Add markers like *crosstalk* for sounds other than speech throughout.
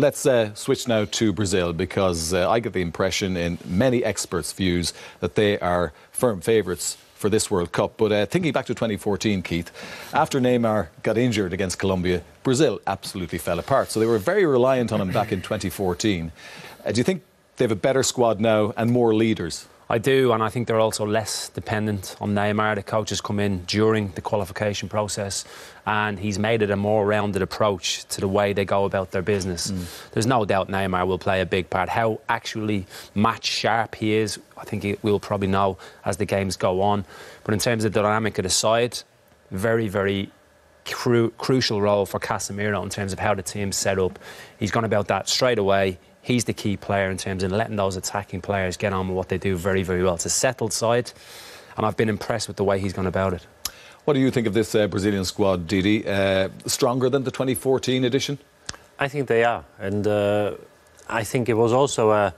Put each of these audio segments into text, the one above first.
let's uh, switch now to Brazil because uh, I get the impression in many experts' views that they are firm favourites for this World Cup. But uh, thinking back to 2014, Keith, after Neymar got injured against Colombia, Brazil absolutely fell apart. So they were very reliant on him back in 2014. Uh, do you think they have a better squad now and more leaders? I do, and I think they're also less dependent on Neymar. The coach has come in during the qualification process, and he's made it a more rounded approach to the way they go about their business. Mm. There's no doubt Neymar will play a big part. How actually match sharp he is, I think we'll probably know as the games go on. But in terms of the dynamic of the side, very, very cru- crucial role for Casemiro in terms of how the team's set up. He's gone about that straight away he's the key player in terms of letting those attacking players get on with what they do very, very well. It's a settled side, and I've been impressed with the way he's gone about it. What do you think of this uh, Brazilian squad, Didi? Uh, stronger than the 2014 edition? I think they are, and uh, I think it was also uh,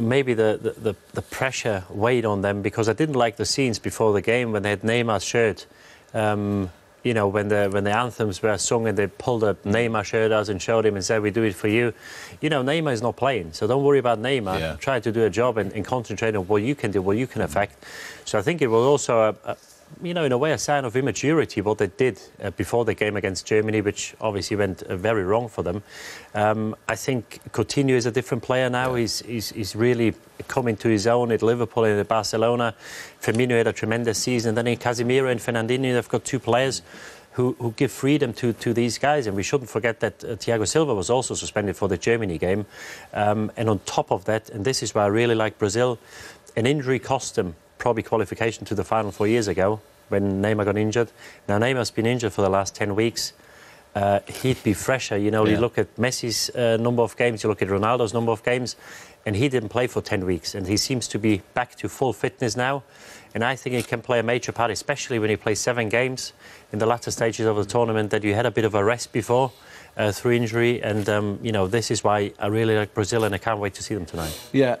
maybe the, the, the, pressure weighed on them because I didn't like the scenes before the game when they had Neymar's shirt. Um, you know, when the when the anthems were sung and they pulled a mm. Neymar shirt out and showed him and said, "We do it for you," you know, Neymar is not playing, so don't worry about Neymar. Yeah. Try to do a job and, and, concentrate on what you can do, what you can affect. So I think it was also a, a you know, in a way, a sign of immaturity what they did uh, before the game against Germany, which obviously went uh, very wrong for them. Um, I think Coutinho is a different player now. Yeah. He's, he's, he's, really coming to his own at Liverpool and at Barcelona. Firmino had a tremendous season. Then in Casemiro and Fernandinho, they've got two players who, who give freedom to, to these guys. And we shouldn't forget that uh, Thiago Silva was also suspended for the Germany game. Um, and on top of that, and this is why I really like Brazil, an injury cost them probably qualification to the final four years ago when Neymar got injured. Now Neymar's been injured for the last 10 weeks. Uh, he'd be fresher. You know, yeah. you look at Messi's uh, number of games, you look at Ronaldo's number of games, and he didn't play for 10 weeks. And he seems to be back to full fitness now. And I think he can play a major part, especially when he plays seven games in the latter stages of the tournament that you had a bit of a rest before uh, through injury. And, um, you know, this is why I really like Brazil and I can't wait to see them tonight. Yeah.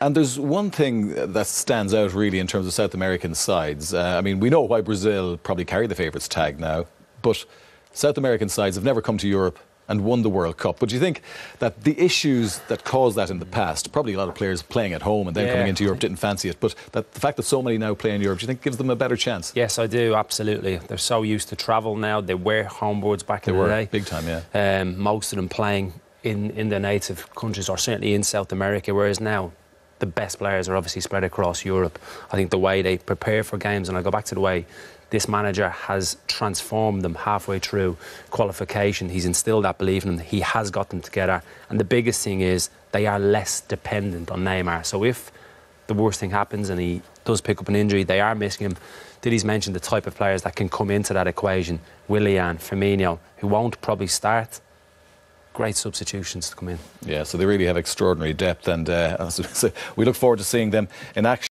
And there's one thing that stands out really in terms of South American sides. Uh, I mean, we know why Brazil probably carry the favourites tag now, but South American sides have never come to Europe and won the World Cup. But do you think that the issues that caused that in the past, probably a lot of players playing at home and then yeah. coming into Europe didn't fancy it, but that the fact that so many now play in Europe, do you think gives them a better chance? Yes, I do, absolutely. They're so used to travel now. They wear homeboards back they in were, the day. Big time, yeah. Um, most of them playing in, in their native countries or certainly in South America, whereas now the best players are obviously spread across Europe. I think the way they prepare for games, and I go back to the way this manager has transformed them halfway through qualification. He's instilled that belief in them. He has got them together. And the biggest thing is they are less dependent on Neymar. So if the worst thing happens and he does pick up an injury, they are missing him. Did Didi's mentioned the type of players that can come into that equation. Willian, Firmino, who won't probably start great substitutions to come in. Yeah, so they really have extraordinary depth, and uh, *laughs* we look forward to seeing them in action.